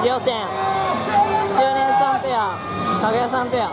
次予選。中年さんペア。かぐやさんペア。